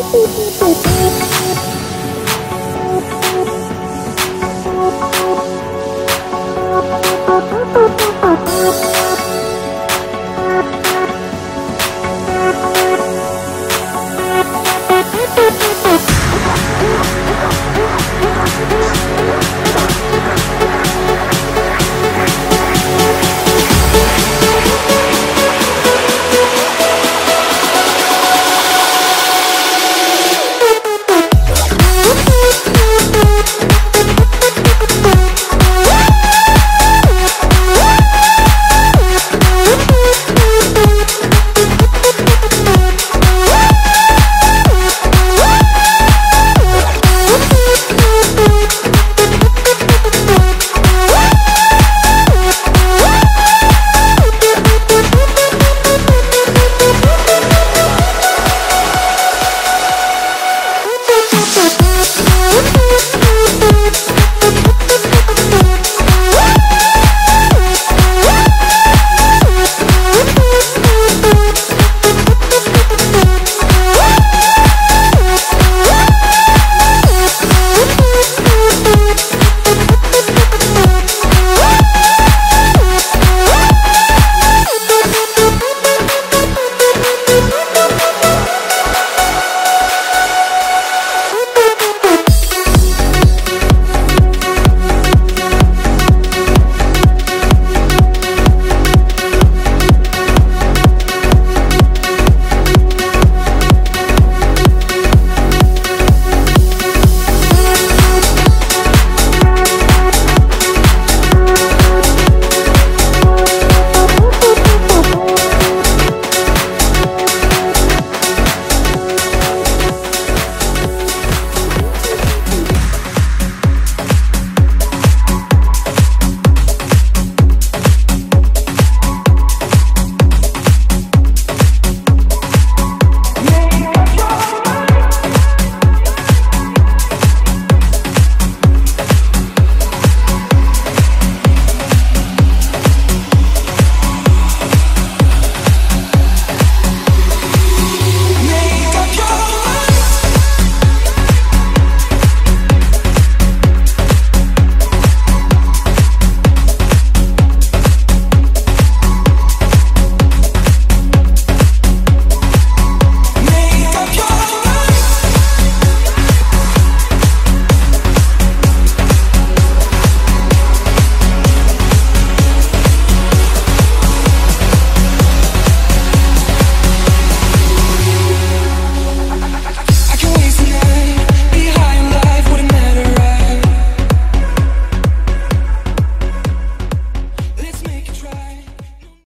そうですね。Thank you.